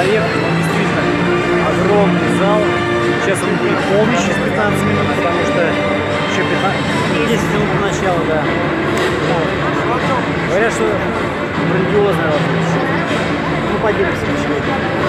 человек. Действительно, огромный зал. Сейчас он будет полный через 15 минут, потому что еще 15, 10 минут до начала, да. Говорят, что грандиозная вообще. Ну, поделимся впечатлением.